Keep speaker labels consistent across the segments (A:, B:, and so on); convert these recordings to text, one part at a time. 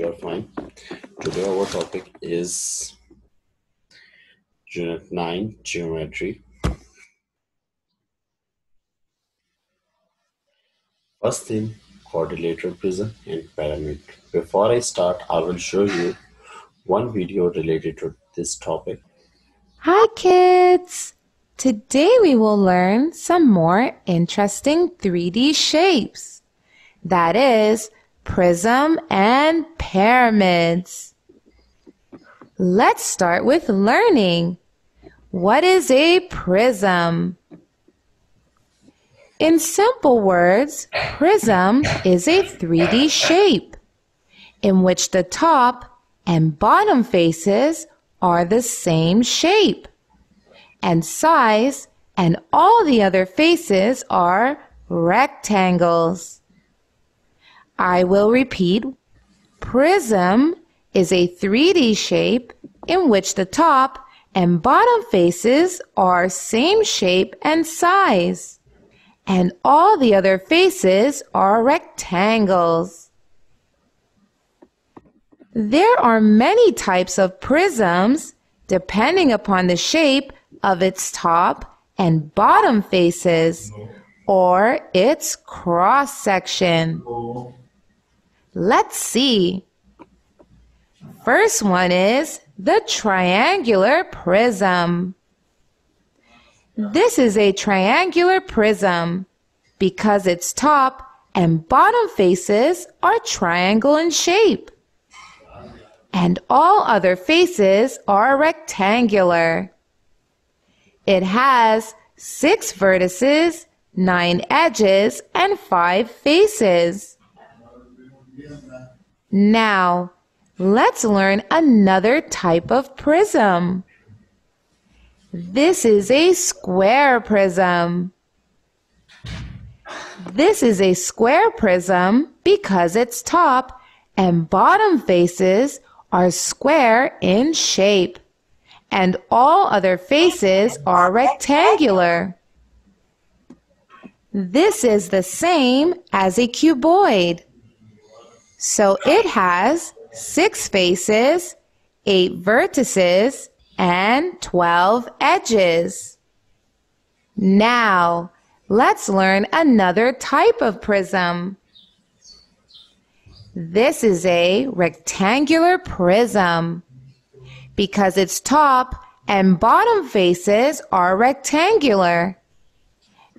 A: You're fine. Today our topic is Unit 9 Geometry. First thing, quadrilateral prism and pyramid. Before I start, I will show you one video related to this topic.
B: Hi kids! Today we will learn some more interesting 3D shapes. That is, prism and pyramids. Let's start with learning. What is a prism? In simple words, prism is a 3D shape in which the top and bottom faces are the same shape and size and all the other faces are rectangles. I will repeat. Prism is a 3D shape in which the top and bottom faces are same shape and size and all the other faces are rectangles. There are many types of prisms depending upon the shape of its top and bottom faces or its cross section. Let's see. First one is the triangular prism. This is a triangular prism because its top and bottom faces are triangle in shape. And all other faces are rectangular. It has six vertices, nine edges, and five faces. Now, let's learn another type of prism. This is a square prism. This is a square prism because its top and bottom faces are square in shape, and all other faces are rectangular. This is the same as a cuboid. So it has six faces, eight vertices, and 12 edges. Now, let's learn another type of prism. This is a rectangular prism because its top and bottom faces are rectangular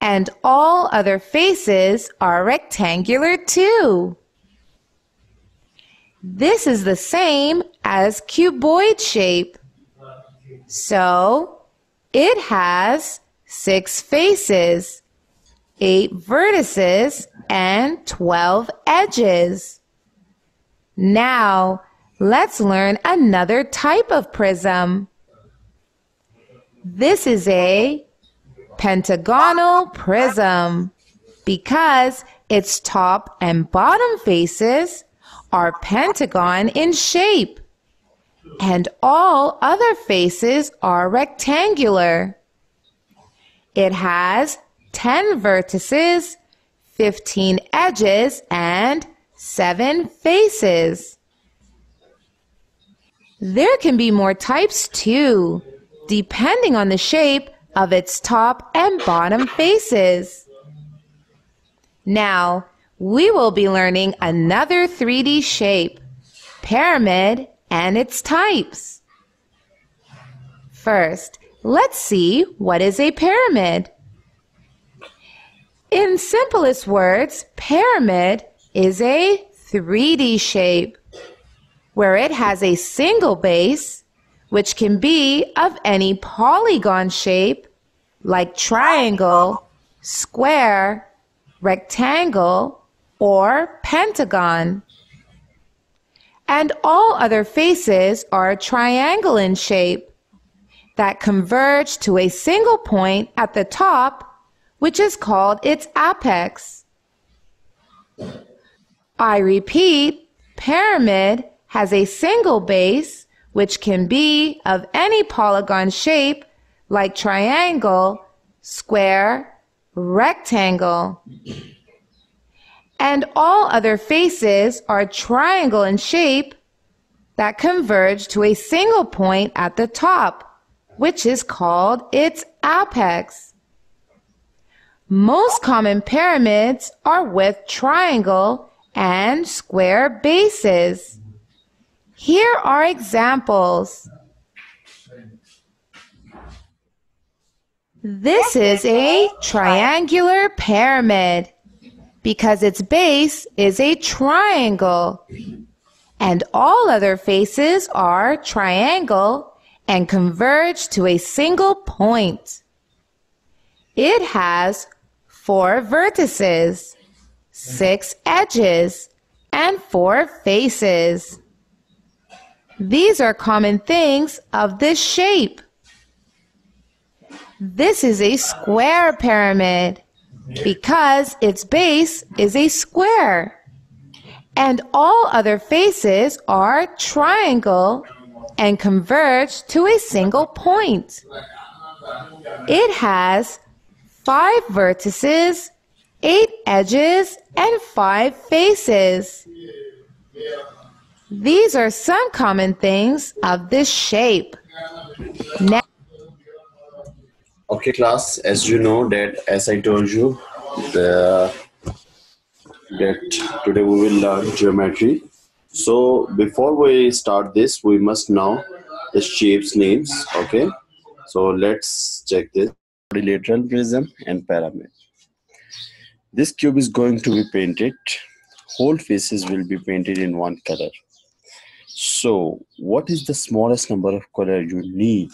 B: and all other faces are rectangular too. This is the same as cuboid shape. So it has six faces, eight vertices, and 12 edges. Now, let's learn another type of prism. This is a pentagonal prism because its top and bottom faces are pentagon in shape and all other faces are rectangular. It has 10 vertices, 15 edges, and 7 faces. There can be more types too, depending on the shape of its top and bottom faces. Now, we will be learning another 3D shape, pyramid and its types. First, let's see what is a pyramid. In simplest words, pyramid is a 3D shape where it has a single base, which can be of any polygon shape like triangle, square, rectangle, or pentagon and all other faces are triangle in shape that converge to a single point at the top, which is called its apex. I repeat, pyramid has a single base, which can be of any polygon shape like triangle, square, rectangle. And all other faces are triangle in shape that converge to a single point at the top, which is called its apex. Most common pyramids are with triangle and square bases. Here are examples. This is a triangular pyramid because its base is a triangle and all other faces are triangle and converge to a single point. It has four vertices, six edges, and four faces. These are common things of this shape. This is a square pyramid because its base is a square. And all other faces are triangle and converge to a single point. It has five vertices, eight edges, and five faces. These are some common things of this shape. Now
A: Okay, class, as you know that as I told you, the, that today we will learn geometry. So before we start this, we must know the shapes names. Okay, so let's check this. Quadrilateral prism and pyramid. This cube is going to be painted. Whole faces will be painted in one color. So what is the smallest number of color you need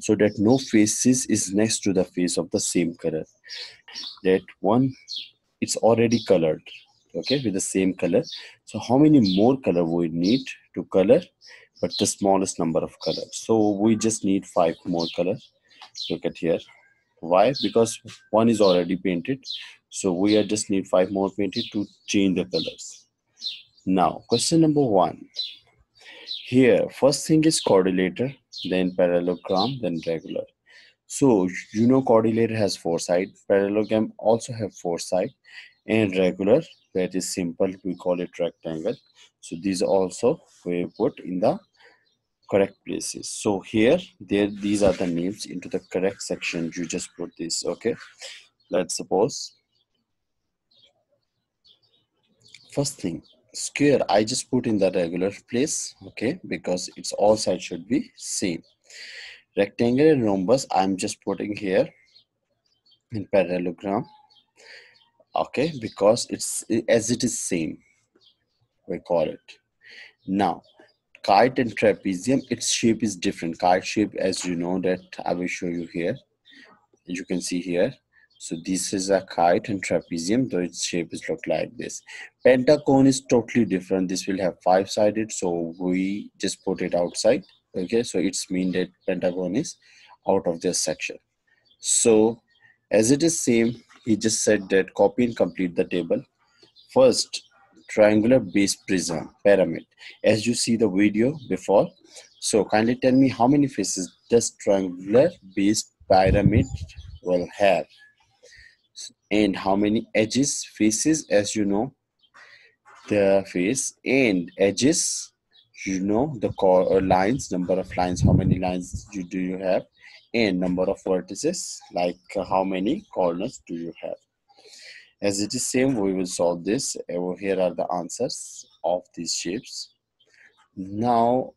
A: so that no faces is next to the face of the same color? That one it's already colored okay with the same color. So how many more color we need to color but the smallest number of colors so we just need five more color. Look at here. Why? Because one is already painted. So we are just need five more painted to change the colors. Now question number one here first thing is quadrilateral then parallelogram, then regular. So you know quadrilateral has four sides, parallelogram also have four sides, and regular that is simple we call it rectangle. So these also we put in the correct places. So here there these are the names into the correct section. You just put this. Okay, let's suppose first thing square I just put in the regular place okay because it's all sides should be same. Rectangle and rhombus I'm just putting here in parallelogram okay because it's as it is same we call it. Now kite and trapezium its shape is different. Kite shape as you know that I will show you here. You can see here so this is a kite and trapezium, though its shape is look like this. Pentagon is totally different. This will have five sided, so we just put it outside. Okay, so it's mean that pentagon is out of this section. So as it is same, he just said that copy and complete the table. First, triangular base prism pyramid. As you see the video before, so kindly tell me how many faces does triangular base pyramid will have? And how many edges faces as you know the face and edges you know the core uh, lines number of lines how many lines you do you have and number of vertices like uh, how many corners do you have. As it is same we will solve this. Over here are the answers of these shapes. Now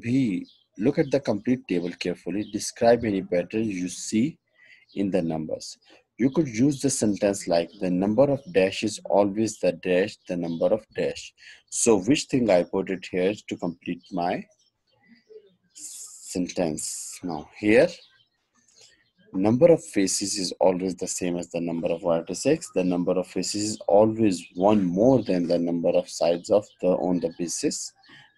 A: b look at the complete table carefully. Describe any pattern you see in the numbers you could use the sentence like the number of dash is always the dash, the number of dash. So which thing I put it here to complete my sentence. Now here, number of faces is always the same as the number of vertices. The number of faces is always one more than the number of sides of the on the basis.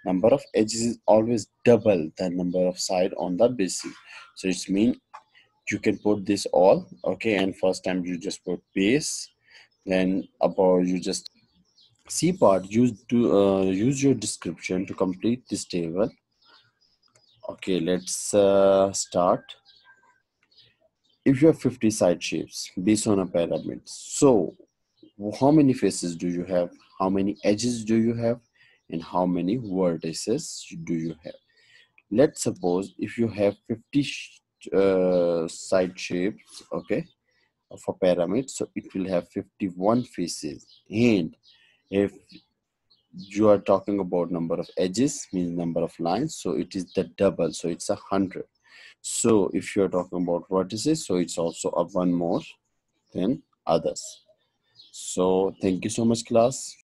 A: Number of edges is always double the number of side on the basis. So it's mean you can put this all okay? And first time you just put base then about you just c part use to uh, use your description to complete this table. Okay let's uh, start. If you have 50 side shapes based on a pyramid so how many faces do you have? How many edges do you have? And how many vertices do you have? Let's suppose if you have 50 uh, side shapes okay of a pyramid so it will have 51 faces. And if you are talking about number of edges means number of lines so it is the double. So it's a hundred. So if you're talking about vertices so it's also a one more than others. So thank you so much class